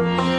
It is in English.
Bye.